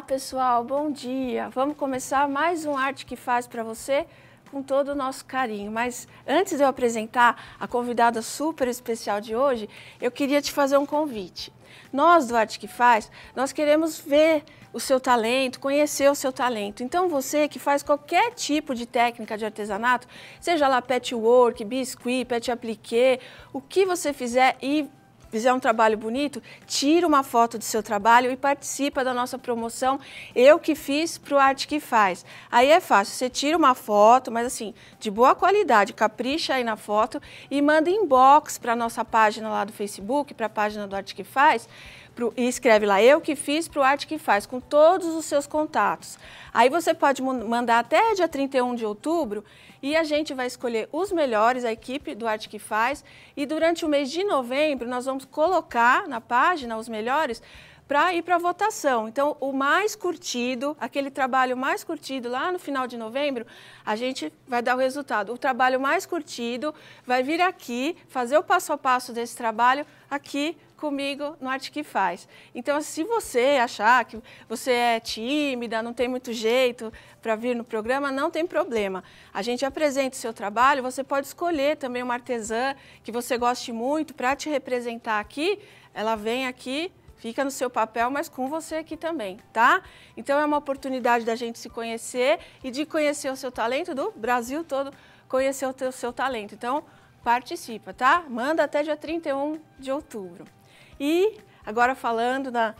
Olá, pessoal, bom dia. Vamos começar mais um Arte que Faz para você com todo o nosso carinho. Mas antes de eu apresentar a convidada super especial de hoje, eu queria te fazer um convite. Nós do Arte que Faz, nós queremos ver o seu talento, conhecer o seu talento. Então você que faz qualquer tipo de técnica de artesanato, seja lá patchwork, biscuit, pet appliqué, o que você fizer e fizer um trabalho bonito, tira uma foto do seu trabalho e participa da nossa promoção Eu que fiz para o Arte que Faz. Aí é fácil, você tira uma foto, mas assim, de boa qualidade, capricha aí na foto e manda inbox para a nossa página lá do Facebook, para a página do Arte que Faz, pro, e escreve lá Eu que fiz para o Arte que Faz, com todos os seus contatos. Aí você pode mandar até dia 31 de outubro e a gente vai escolher os melhores, a equipe do Arte que Faz, e durante o mês de novembro nós vamos colocar na página os melhores para ir para votação. Então, o mais curtido, aquele trabalho mais curtido lá no final de novembro, a gente vai dar o resultado. O trabalho mais curtido vai vir aqui, fazer o passo a passo desse trabalho aqui comigo no Arte que Faz. Então, se você achar que você é tímida, não tem muito jeito para vir no programa, não tem problema. A gente apresenta o seu trabalho, você pode escolher também uma artesã que você goste muito para te representar aqui. Ela vem aqui, fica no seu papel, mas com você aqui também, tá? Então é uma oportunidade da gente se conhecer e de conhecer o seu talento do Brasil todo, conhecer o teu, seu talento. Então, participa, tá? Manda até dia 31 de outubro. E agora falando, na,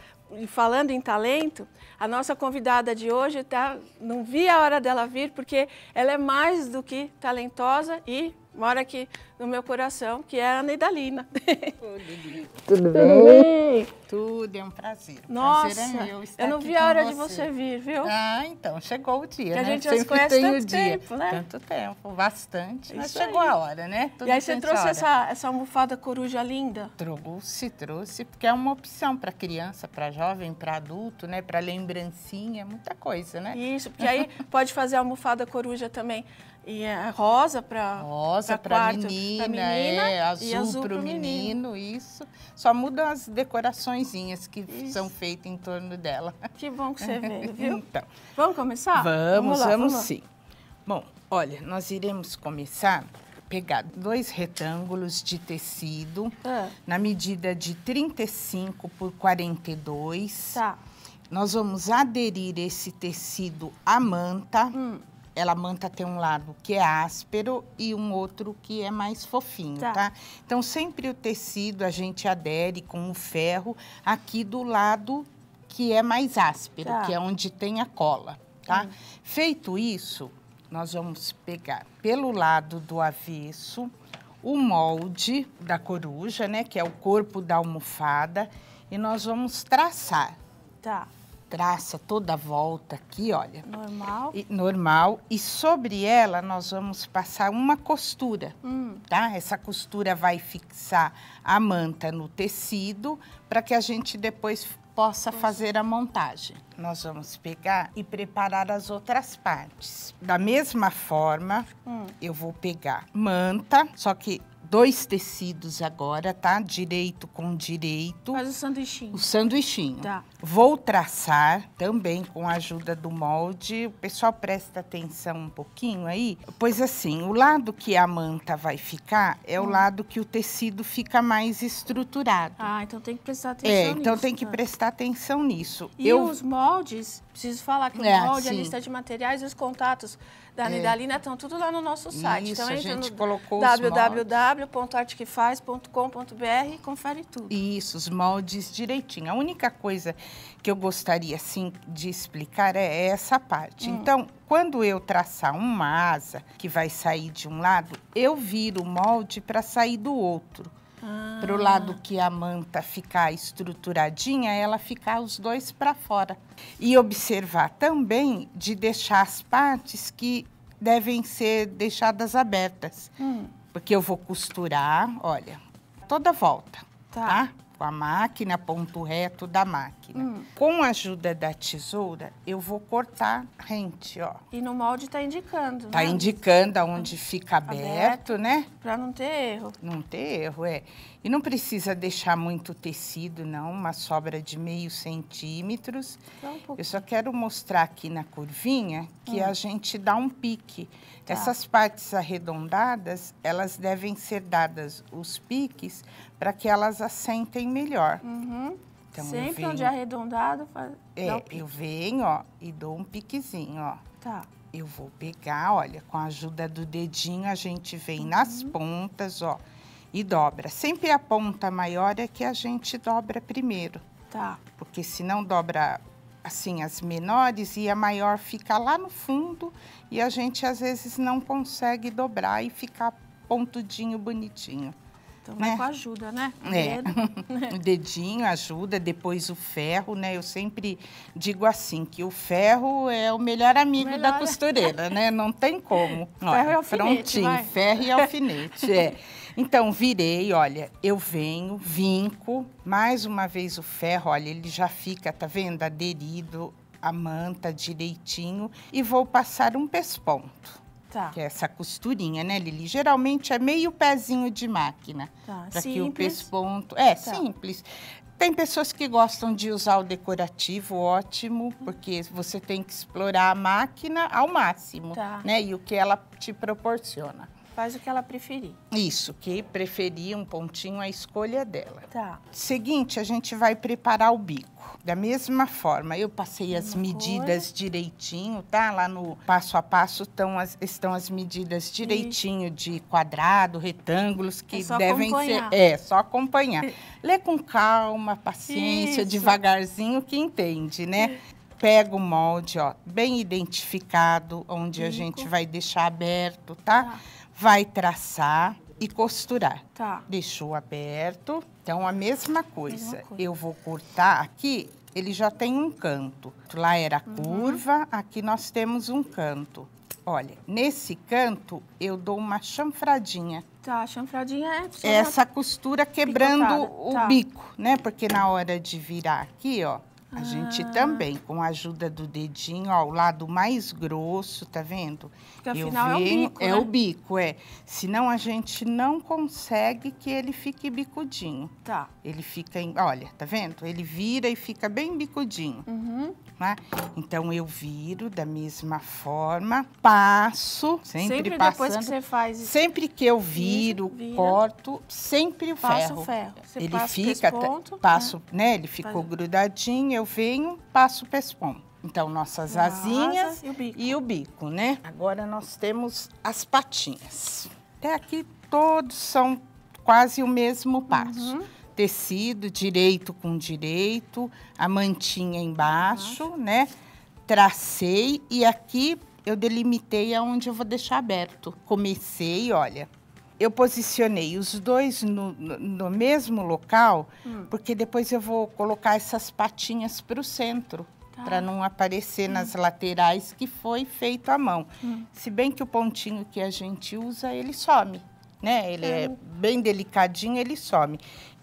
falando em talento, a nossa convidada de hoje tá, não vi a hora dela vir porque ela é mais do que talentosa e mora aqui no meu coração, que é a Ana Idalina. Tudo, Tudo bem? Tudo, é um prazer. Nossa, prazer é meu eu não vi a hora você. de você vir, viu? Ah, então, chegou o dia, que né? a gente já se conhece tanto tempo, né? Tanto tempo, bastante, mas chegou a hora, né? Tudo e aí você trouxe essa, essa almofada coruja linda? Trouxe, trouxe, porque é uma opção para criança, para jovem, para adulto, né? Para lembrancinha, muita coisa, né? Isso, porque aí pode fazer a almofada coruja também e é rosa para rosa para menina, menina, é azul, azul para o menino, menino, isso. Só mudam as decoraçõezinhas que isso. são feitas em torno dela. Que bom que você veio, viu? então, vamos começar? Vamos, vamos, lá, vamos, vamos sim. Bom, olha, nós iremos começar pegar dois retângulos de tecido ah. na medida de 35 por 42. Tá. Nós vamos aderir esse tecido à manta. Hum ela manta tem um lado que é áspero e um outro que é mais fofinho, tá. tá? Então, sempre o tecido a gente adere com o ferro aqui do lado que é mais áspero, tá. que é onde tem a cola, tá? Hum. Feito isso, nós vamos pegar pelo lado do avesso o molde da coruja, né? Que é o corpo da almofada. E nós vamos traçar. Tá traça toda a volta aqui, olha. Normal. E, normal. E sobre ela nós vamos passar uma costura, hum. tá? Essa costura vai fixar a manta no tecido para que a gente depois possa fazer a montagem. Nós vamos pegar e preparar as outras partes. Da mesma forma, hum. eu vou pegar manta, só que dois tecidos agora, tá? Direito com direito. Faz o sanduichinho. O sanduichinho. Tá. Vou traçar também com a ajuda do molde. O pessoal presta atenção um pouquinho aí. Pois assim, o lado que a manta vai ficar é hum. o lado que o tecido fica mais estruturado. Ah, então tem que prestar atenção é, nisso. então tem que tá. prestar atenção nisso. E Eu... os moldes, preciso falar que o é, molde, sim. a lista de materiais e os contatos da Nidalina estão tudo lá no nosso site. Isso, então, a gente colocou www.artequefaz.com.br e confere tudo. Isso, os moldes direitinho. A única coisa que eu gostaria, assim, de explicar é essa parte. Hum. Então, quando eu traçar uma asa que vai sair de um lado, eu viro o molde para sair do outro. Ah. Para o lado que a manta ficar estruturadinha, ela ficar os dois para fora. E observar também de deixar as partes que devem ser deixadas abertas. Hum. Porque eu vou costurar, olha, toda volta, tá? tá? com a máquina, ponto reto da máquina. Hum. Com a ajuda da tesoura, eu vou cortar rente, ó. E no molde tá indicando, Tá né? indicando aonde fica aberto, aberto, né? Pra não ter erro. Não ter erro, é. E não precisa deixar muito tecido, não, uma sobra de meio centímetros. Um eu só quero mostrar aqui na curvinha que hum. a gente dá um pique. Tá. Essas partes arredondadas, elas devem ser dadas os piques para que elas assentem melhor. Uhum. Então, Sempre venho... onde é arredondado, faz... É, eu venho, ó, e dou um piquezinho, ó. Tá. Eu vou pegar, olha, com a ajuda do dedinho, a gente vem uhum. nas pontas, ó e dobra. Sempre a ponta maior é que a gente dobra primeiro. Tá. Porque se não dobra assim as menores e a maior fica lá no fundo e a gente às vezes não consegue dobrar e ficar pontudinho bonitinho. Então né? com ajuda, né? É. o dedinho ajuda, depois o ferro, né? Eu sempre digo assim, que o ferro é o melhor amigo melhor... da costureira, né? Não tem como. Ferro e alfinete, Prontinho, vai. ferro e alfinete, é. Então, virei, olha, eu venho, vinco, mais uma vez o ferro, olha, ele já fica, tá vendo, aderido, a manta direitinho, e vou passar um pesponto. Tá. Que é essa costurinha, né, Lili? Geralmente é meio pezinho de máquina. Tá. Para que o pesponto... É, tá. simples. Tem pessoas que gostam de usar o decorativo, ótimo, porque você tem que explorar a máquina ao máximo, tá. né? E o que ela te proporciona. Faz o que ela preferir. Isso, que preferir um pontinho, a escolha dela. Tá. Seguinte, a gente vai preparar o bico. Da mesma forma, eu passei as medidas cor. direitinho, tá? Lá no passo a passo estão as, estão as medidas direitinho Isso. de quadrado, retângulos, que é devem acompanhar. ser. É, só acompanhar. Lê com calma, paciência, Isso. devagarzinho, que entende, né? Pega o molde, ó, bem identificado, onde Bico. a gente vai deixar aberto, tá? tá vai traçar e costurar. Tá. Deixou aberto. Então, a mesma coisa. Mesma coisa. Eu vou cortar aqui, ele já tem um canto. Lá era uhum. curva, aqui nós temos um canto. Olha, nesse canto, eu dou uma chanfradinha. Tá, chanfradinha é... Essa costura quebrando picotada. o tá. bico, né? Porque na hora de virar aqui, ó, a ah. gente também, com a ajuda do dedinho, ó, o lado mais grosso, tá vendo? Porque afinal venho, é o bico, É né? o bico, é. Senão a gente não consegue que ele fique bicudinho. Tá. Ele fica, em, olha, tá vendo? Ele vira e fica bem bicudinho. Uhum. Né? Então, eu viro da mesma forma, passo, sempre, sempre passando. depois que você faz isso. Sempre que eu viro, Vira. corto, sempre o Passa ferro. o ferro. Você ele passa fica, o pesponto, passo, né? né? Ele ficou grudadinho, eu venho, passo o pesponto. Então, nossas asinhas asa e o, bico. e o bico, né? Agora nós temos as patinhas. Até aqui todos são quase o mesmo passo. Uhum. Tecido direito com direito, a mantinha embaixo, uhum. né? Tracei e aqui eu delimitei aonde eu vou deixar aberto. Comecei, olha, eu posicionei os dois no, no, no mesmo local, hum. porque depois eu vou colocar essas patinhas para o centro, Tá. para não aparecer Hum. nas laterais que foi feito à mão. Hum. Se bem que o pontinho que a gente usa, ele some, né? Ele é, É. bem delicadinho, ele some.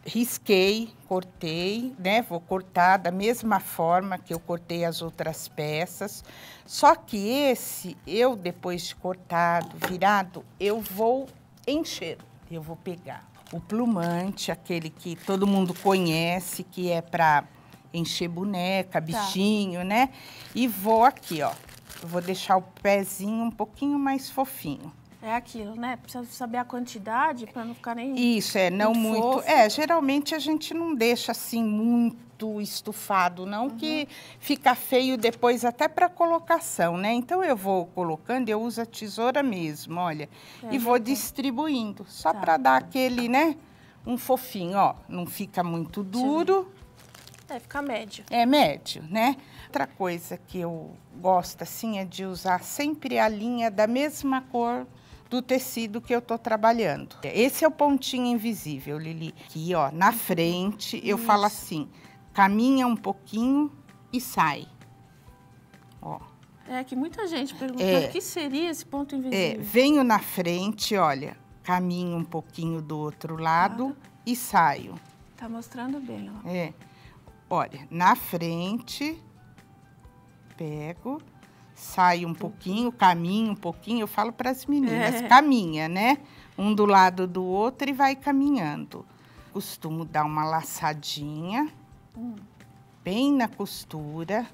Risquei, cortei, né? Vou cortar da mesma forma que eu cortei as outras peças. Só que esse, eu depois de cortado, virado, eu vou encher. Eu vou pegar o plumante, aquele que todo mundo conhece, que é para encher boneca, bichinho, né? E vou aqui, ó. Eu vou deixar o pezinho um pouquinho mais fofinho. É aquilo, né? Precisa saber a quantidade para não ficar nem. Isso, é, não Muito muito. É, geralmente a gente não deixa assim muito estufado, não, que fica feio depois até para colocação, né? Então eu vou colocando, eu uso a tesoura mesmo, olha, É, e vou distribuindo, só Tá. para dar aquele, né? Um fofinho, ó, não fica muito duro. É, fica médio. É médio, né? Outra coisa que eu gosto, assim, é de usar sempre a linha da mesma cor do tecido que eu tô trabalhando. Esse é o pontinho invisível, Lili. Aqui, ó, na frente, eu falo assim, caminha um pouquinho e sai. Ó, É que muita gente perguntando É. o que seria esse ponto é, invisível. venho na frente, olha, caminho um pouquinho do outro lado e saio. Tá mostrando bem, ó. É. Olha, na frente, pego, saio um pouquinho, caminho um pouquinho. Eu falo para as meninas, é. caminha, né? Um do lado do outro e vai caminhando. Costumo dar uma laçadinha, hum. bem na costura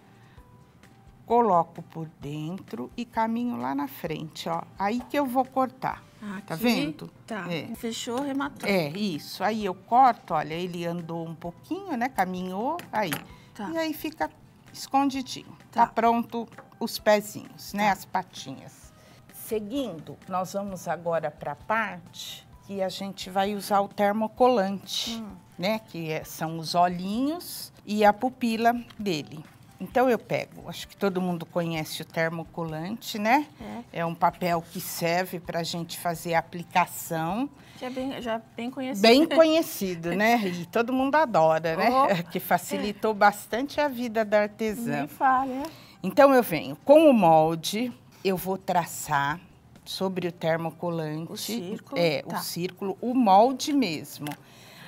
coloco por dentro e caminho lá na frente, ó. Aí que eu vou cortar. Tá Aqui, tá vendo? Tá. É. Fechou, rematou. É, isso. Aí eu corto, olha, ele andou um pouquinho, né? Caminhou, aí. Tá. E aí fica escondidinho. Tá, tá pronto os pezinhos, né? Tá. As patinhas. Seguindo, nós vamos agora para a parte que a gente vai usar o termocolante, hum. né? Que é, são os olhinhos e a pupila dele. Então eu pego, acho que todo mundo conhece o termocolante, né? É, é um papel que serve para a gente fazer a aplicação. Já é bem, já bem conhecido. Bem conhecido, né? E todo mundo adora, né? Oh. Que facilitou é. bastante a vida da artesã. Nem falha. Então eu venho com o molde, eu vou traçar sobre o termocolante. O círculo. É, tá. o círculo, o molde mesmo.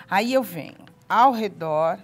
Aí eu venho ao redor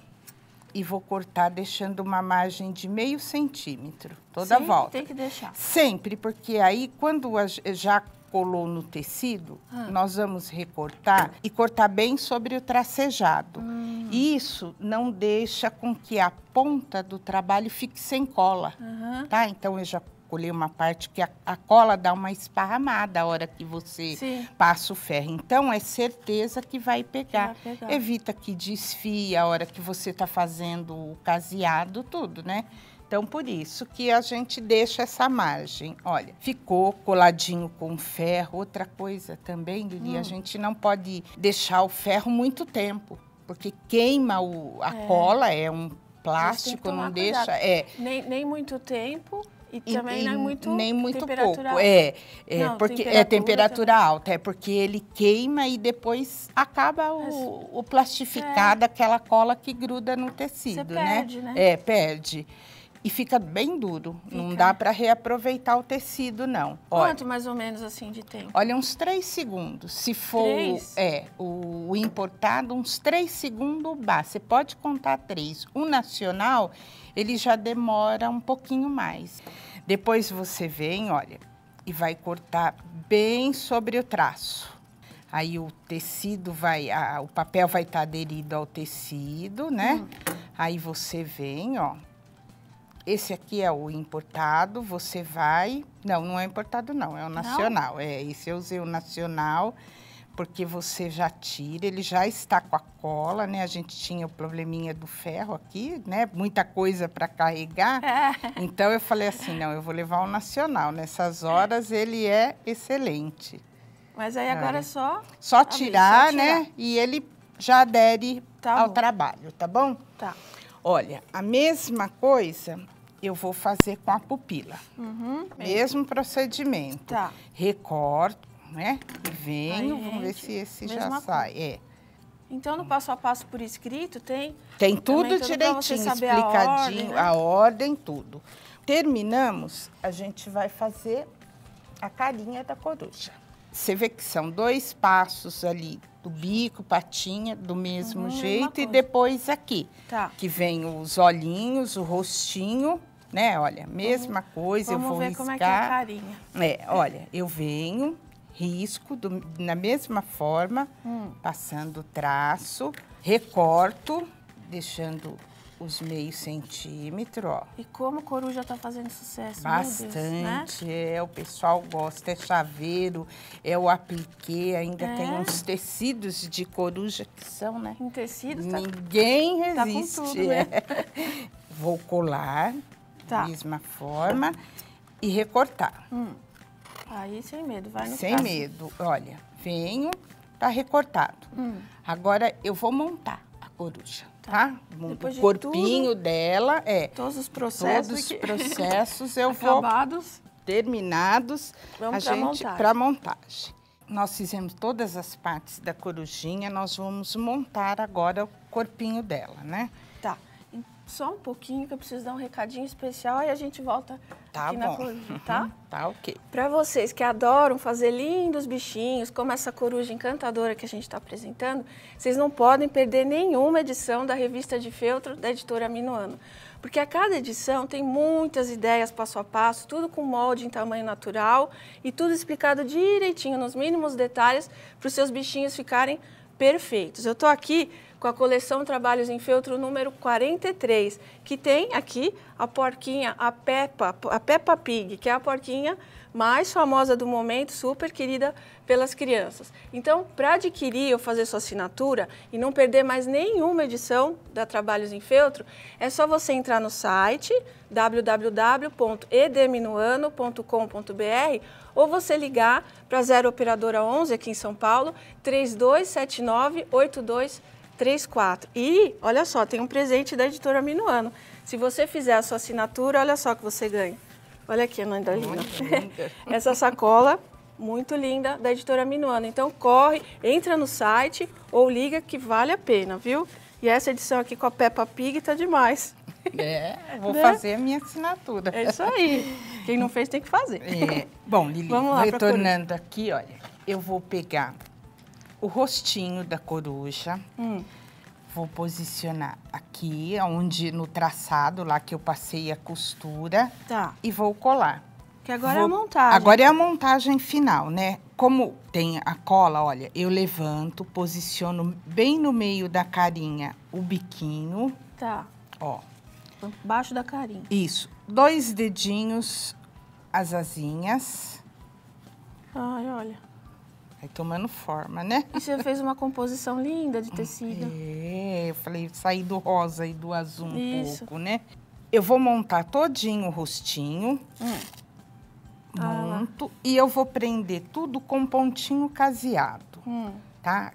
e vou cortar deixando uma margem de meio centímetro, toda Sempre a volta. tem que deixar. Sempre, porque aí quando já colou no tecido, ah. nós vamos recortar e cortar bem sobre o tracejado. Hum. Isso não deixa com que a ponta do trabalho fique sem cola, uhum. tá? Então eu já escolher uma parte que a, a, cola dá uma esparramada a hora que você Sim. passa o ferro. Então, é certeza que vai pegar. vai pegar. Evita que desfie a hora que você está fazendo o caseado, tudo, né? Então, por isso que a gente deixa essa margem. Olha, ficou coladinho com ferro. Outra coisa também, Lili, hum. a gente não pode deixar o ferro muito tempo, porque queima o, a é. cola, é um plástico, não deixa. É. Nem, nem muito tempo e também e, não é muito nem muito pouco. É, é não, porque temperatura é temperatura também. alta, é porque ele queima e depois acaba o, o plastificar é. daquela cola que gruda no tecido, Você né? Perde, né? É, perde. E fica bem duro. Fica. Não dá para reaproveitar o tecido, não. Quanto olha, mais ou menos assim de tempo? Olha, uns três segundos. Se for três? é o, o importado, uns três segundos basta. Você pode contar três. O nacional, ele já demora um pouquinho mais. Depois você vem, olha, e vai cortar bem sobre o traço. Aí o tecido vai, a, o papel vai estar tá aderido ao tecido, né? Hum. Aí você vem, ó, esse aqui é o importado, você vai... Não, não é importado não, é o nacional. Não? É, esse eu usei o nacional, porque você já tira, ele já está com a cola, né? A gente tinha o probleminha do ferro aqui, né? Muita coisa para carregar. É. Então, eu falei assim, não, eu vou levar o nacional. Nessas horas, ele é excelente. Mas aí agora é só... Só tirar, só tirar, né? E ele já adere tá ao bom. trabalho, tá bom? Tá. Olha, a mesma coisa eu vou fazer com a pupila. Uhum, Mesmo procedimento. Tá. Recorto, né? Venho, Aí, vamos ver se esse já sai. É. Então, no passo a passo por escrito, tem... Tem tudo direitinho, explicadinho, a ordem, né? a ordem, tudo. Terminamos, a gente vai fazer a carinha da coruja. Você vê que são dois passos ali do bico, patinha, do mesmo uhum, jeito, e depois aqui. Tá. Que vem os olhinhos, o rostinho, né? Olha, mesma vamos, coisa, vamos eu vou ver riscar. como é que é a carinha. É, olha, eu venho, risco do, na mesma forma, hum. passando traço, recorto, deixando os meio centímetro, ó. E como o coruja tá fazendo sucesso, Bastante, Deus, né? é, o pessoal gosta, é chaveiro, é o apliquê, ainda é. tem uns tecidos de coruja que são, né? Em tecido, tá Ninguém resiste. Tá tudo, né? é. Vou colar tá. mesma forma e recortar. Hum. Aí sem medo, vai no Sem medo, olha, venho, tá recortado. Hum. Agora eu vou montar coruja tá? Depois o corpinho tudo, dela é. Todos os processos. Todos os processos eu acabados, vou terminados. Vamos a gente para montagem. Nós fizemos todas as partes da corujinha, nós vamos montar agora o corpinho dela, né? Só um pouquinho que eu preciso dar um recadinho especial e a gente volta tá aqui bom. na coruja, tá? tá ok. Para vocês que adoram fazer lindos bichinhos, como essa coruja encantadora que a gente está apresentando, vocês não podem perder nenhuma edição da revista de feltro da editora Minuano. Porque a cada edição tem muitas ideias passo a passo, tudo com molde em tamanho natural e tudo explicado direitinho, nos mínimos detalhes, para os seus bichinhos ficarem perfeitos. Eu estou aqui com a coleção Trabalhos em Feltro número 43, que tem aqui a porquinha, a Peppa, a Peppa Pig, que é a porquinha mais famosa do momento, super querida pelas crianças. Então, para adquirir ou fazer sua assinatura e não perder mais nenhuma edição da Trabalhos em Feltro, é só você entrar no site www.edeminuano.com.br ou você ligar para 0 operadora 11 aqui em São Paulo, 3279 8234. E, olha só, tem um presente da editora Minuano. Se você fizer a sua assinatura, olha só que você ganha. Olha aqui, Ana Dalina. Essa sacola muito linda da editora Minuano. Então corre, entra no site ou liga que vale a pena, viu? E essa edição aqui com a Peppa Pig tá demais. É, vou né? fazer a minha assinatura. É isso aí. Quem não fez tem que fazer. É. Bom, Lili, Vamos lá retornando aqui, olha, eu vou pegar o rostinho da coruja. Hum Vou posicionar aqui, onde no traçado lá que eu passei a costura. Tá. E vou colar. Que agora vou... é a montagem. Agora é a montagem final, né? Como tem a cola, olha, eu levanto, posiciono bem no meio da carinha o biquinho. Tá. Ó. Embaixo da carinha. Isso. Dois dedinhos, as asinhas. Ai, olha. Vai tomando forma, né? E você fez uma composição linda de tecido. É, eu falei, sair do rosa e do azul um Isso. pouco, né? Eu vou montar todinho o rostinho. Hum. Monto. Ah, e eu vou prender tudo com pontinho caseado, hum. tá?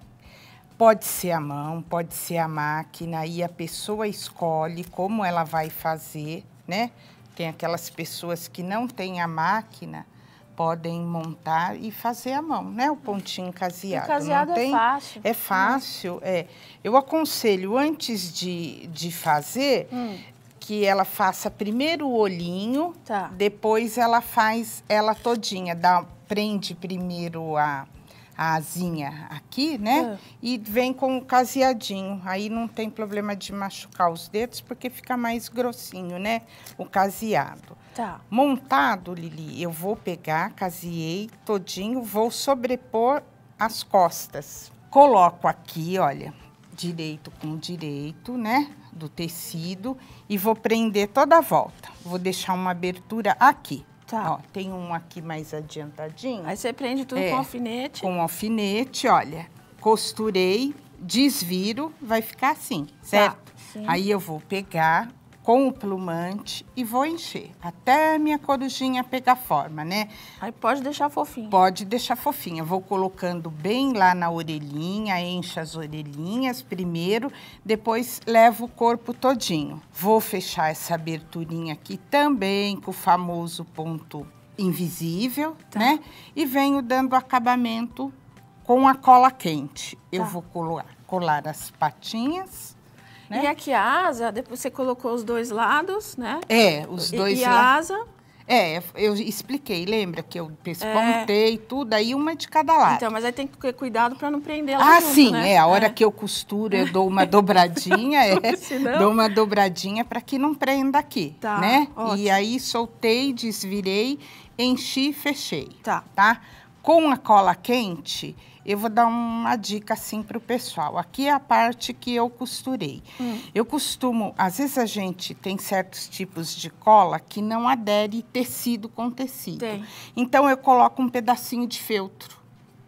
Pode ser a mão, pode ser a máquina, e a pessoa escolhe como ela vai fazer, né? Tem aquelas pessoas que não têm a máquina, podem montar e fazer à mão, né? O pontinho caseado. O caseado tem... é fácil. É fácil, é. Eu aconselho, antes de, de fazer, hum. que ela faça primeiro o olhinho, tá. depois ela faz ela todinha. Dá, prende primeiro a a asinha aqui, né? É. E vem com o caseadinho. Aí não tem problema de machucar os dedos, porque fica mais grossinho, né? O caseado. Tá. Montado, Lili, eu vou pegar, caseei todinho, vou sobrepor as costas. Coloco aqui, olha, direito com direito, né? Do tecido e vou prender toda a volta. Vou deixar uma abertura aqui. Tá. Ó, tem um aqui mais adiantadinho. Aí você prende tudo é, com alfinete. Com alfinete, olha. Costurei, desviro, vai ficar assim, tá, certo? Tá, Aí eu vou pegar com o plumante e vou encher até a minha corujinha pegar forma, né? Aí pode deixar fofinha. Pode deixar fofinha. Vou colocando bem lá na orelhinha, enche as orelhinhas primeiro, depois levo o corpo todinho. Vou fechar essa aberturinha aqui também com o famoso ponto invisível, tá. né? E venho dando acabamento com a cola quente. Eu tá. vou colar, colar as patinhas né? E aqui a asa, depois você colocou os dois lados, né? É, os dois lados. E, e a asa... É, eu expliquei, lembra que eu pespontei é. tudo, aí uma de cada lado. Então, mas aí tem que ter cuidado para não prender ela Ah, junto, sim, né? é. A hora é. que eu costuro, eu dou uma dobradinha, é. Senão... Dou uma dobradinha para que não prenda aqui, tá, né? Ótimo. E aí soltei, desvirei, enchi e fechei. Tá. Tá? Com a cola quente, eu vou dar uma dica assim para o pessoal. Aqui é a parte que eu costurei. Hum. Eu costumo, às vezes a gente tem certos tipos de cola que não adere tecido com tecido. Tem. Então eu coloco um pedacinho de feltro.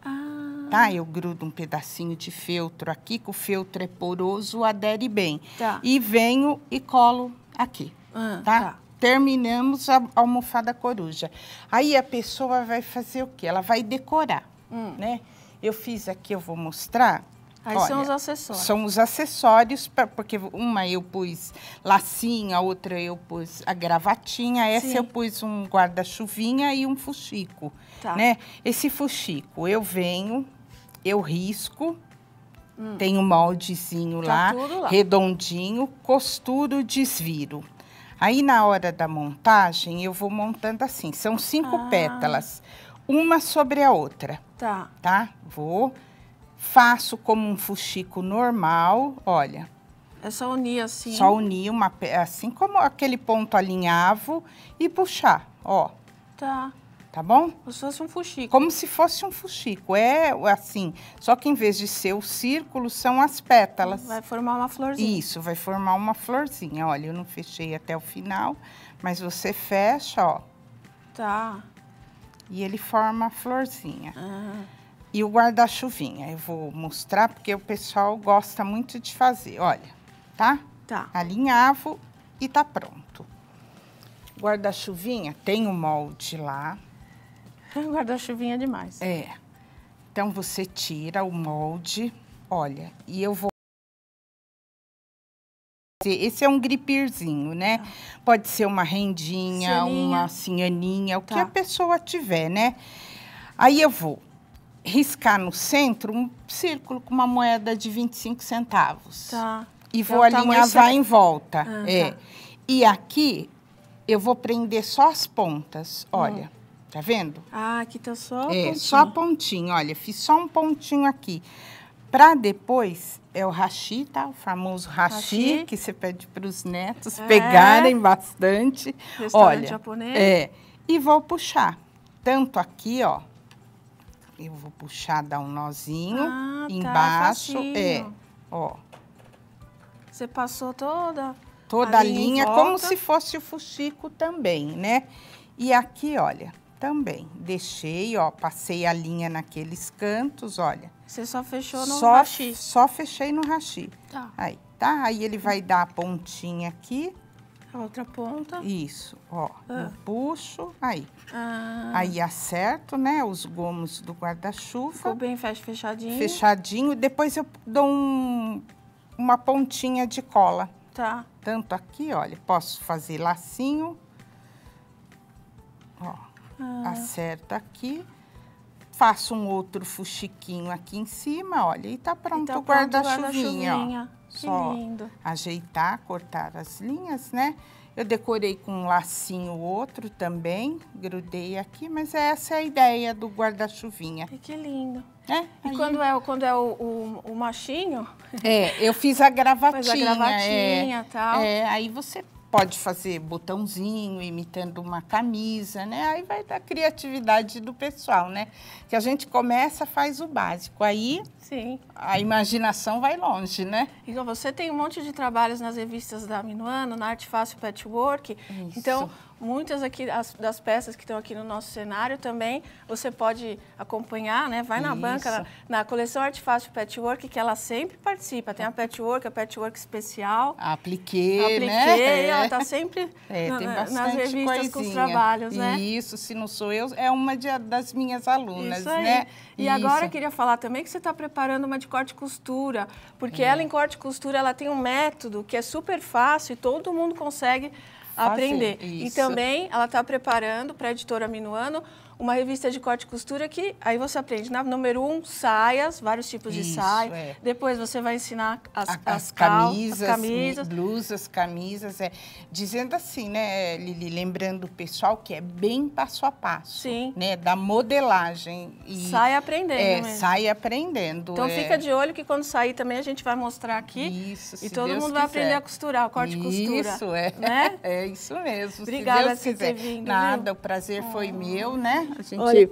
Ah. Tá? Eu grudo um pedacinho de feltro aqui, que o feltro é poroso, adere bem. Tá. E venho e colo aqui. Ah, tá? tá? Terminamos a almofada coruja. Aí a pessoa vai fazer o quê? Ela vai decorar, hum. né? Eu fiz aqui, eu vou mostrar. Aí Olha, são os acessórios. São os acessórios, pra, porque uma eu pus lacinho, a outra eu pus a gravatinha, essa Sim. eu pus um guarda-chuvinha e um fuxico, tá. né? Esse fuxico, eu venho, eu risco, Hum. Tem um moldezinho tá lá, lá, redondinho, costuro, desviro. Aí, na hora da montagem, eu vou montando assim. São cinco ah. pétalas, uma sobre a outra. Tá. Tá? Vou, faço como um fuxico normal, olha. É só unir assim? Só unir, uma, assim como aquele ponto alinhavo e puxar, ó. Tá. Tá bom? Como se fosse um fuxico. Como se fosse um fuxico. É assim, só que em vez de ser o círculo, são as pétalas. Vai formar uma florzinha. Isso, vai formar uma florzinha. Olha, eu não fechei até o final, mas você fecha, ó. Tá. E ele forma a florzinha. Ah. E o guarda-chuvinha, eu vou mostrar porque o pessoal gosta muito de fazer. Olha, tá? Tá. Alinhavo e tá pronto. Guarda-chuvinha tem o molde lá. Guarda-chuvinha demais. É. Então, você tira o molde, olha, e eu vou... Esse é um gripirzinho, né? Tá. Pode ser uma rendinha, cianinha. uma cianinha, o tá. que a pessoa tiver, né? Aí eu vou riscar no centro um círculo com uma moeda de 25 centavos. Tá. E vou é alinhavar em volta. Ah, é. Tá. E aqui eu vou prender só as pontas, olha. Hum. Tá vendo? Ah, aqui tá só é, pontinha. só a pontinha, olha, fiz só um pontinho aqui. Pra depois, é o hashi, tá? O famoso hashi, hashi. que você pede para os netos é. pegarem bastante. olha, japonês. É, e vou puxar. Tanto aqui, ó. Eu vou puxar, dar um nozinho ah, tá, embaixo. Tá, é, ó. Você passou toda toda a, a linha, linha como se fosse o fuxico também, né? E aqui, olha, também. Deixei, ó, passei a linha naqueles cantos, olha. Você só fechou no só, rachi? Só fechei no rachi. Tá. Aí, tá? Aí ele vai dar a pontinha aqui. A outra ponta. Isso, ó. Ah. Eu puxo, aí. Ah. Aí acerto, né, os gomos do guarda-chuva. Ficou bem fechadinho. Fechadinho. Depois eu dou um, uma pontinha de cola. Tá. Tanto aqui, olha, posso fazer lacinho. Ah. acerto aqui, faço um outro fuxiquinho aqui em cima, olha, e tá pronto então, o guarda-chuvinha, guarda Só lindo. ajeitar, cortar as linhas, né? Eu decorei com um lacinho outro também, grudei aqui, mas essa é a ideia do guarda-chuvinha. Que lindo. É, e aí... quando é, quando é o, o, o machinho? É, eu fiz a gravatinha. Faz a gravatinha e é, tal. É, aí você pode fazer botãozinho imitando uma camisa, né? Aí vai da criatividade do pessoal, né? Que a gente começa, faz o básico. Aí Sim. a imaginação vai longe, né? Então, você tem um monte de trabalhos nas revistas da Minuano, na Arte Fácil Patchwork. Isso. Então, Muitas aqui as, das peças que estão aqui no nosso cenário também você pode acompanhar, né? Vai na Isso. banca, na, na coleção Artifácio Patchwork, que ela sempre participa. Tem a Patchwork, a Patchwork especial. A apliqué, apliqué né? ela está sempre é, na, nas revistas coisinha. com os trabalhos, né? Isso, se não sou eu, é uma de, das minhas alunas, né? E Isso. agora eu queria falar também que você está preparando uma de corte e costura, porque é. ela em corte e costura ela tem um método que é super fácil e todo mundo consegue aprender. Isso. E também ela está preparando para a editora Minuano uma revista de corte e costura que aí você aprende, na número um, saias, vários tipos Isso, de saia. É. Depois você vai ensinar as, a, as, as camisas, as camisas. blusas, camisas. É. Dizendo assim, né, Lili, lembrando o pessoal que é bem passo a passo. Sim. Né, da modelagem. E, sai aprendendo é, mesmo. Sai aprendendo. Então é. fica de olho que quando sair também a gente vai mostrar aqui. Isso, E todo Deus mundo vai aprender a costurar, o corte e costura. Isso, é. Né? É isso mesmo. Obrigada por ter vindo. Nada, viu? o prazer foi oh. meu, né? Gente... Olha,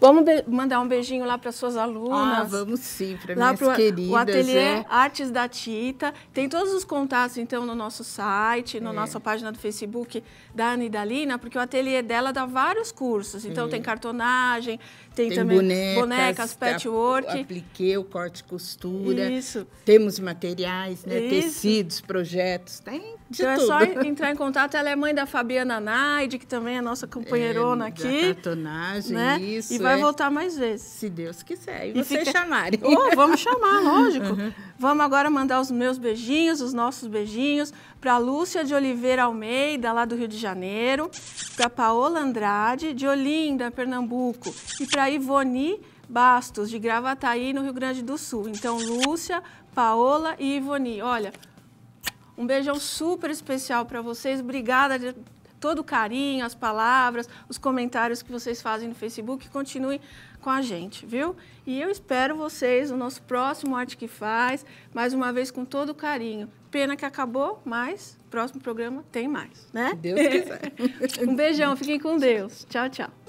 vamos mandar um beijinho lá para suas alunas. Ah, vamos sim, para minhas pro, queridas. O ateliê é. Artes da Tita. Tem todos os contatos, então, no nosso site, na é. nossa página do Facebook da Ana e da Lina, porque o ateliê dela dá vários cursos. Então, é. tem cartonagem, tem, tem também bonecas, bonecas patchwork. Apliquei o corte e costura. Isso. Temos materiais, né? Tecidos, projetos, tem de então tudo. é só entrar em contato. Ela é mãe da Fabiana Naide, que também é nossa companheirona é, aqui. Cartonagem, né? isso. E vai é. voltar mais vezes. Se Deus quiser. E, e vocês fica... chamarem. Oh, vamos chamar, lógico. Uhum. Vamos agora mandar os meus beijinhos, os nossos beijinhos, para Lúcia de Oliveira Almeida, lá do Rio de Janeiro, para Paola Andrade, de Olinda, Pernambuco, e para Ivoni Bastos, de Gravataí, no Rio Grande do Sul. Então, Lúcia, Paola e Ivoni. Olha, um beijão super especial para vocês. Obrigada de todo o carinho, as palavras, os comentários que vocês fazem no Facebook. Continuem com a gente, viu? E eu espero vocês no nosso próximo Arte que Faz, mais uma vez com todo o carinho. Pena que acabou, mas próximo programa tem mais, né? Deus quiser. um beijão, fiquem com Deus. Tchau, tchau.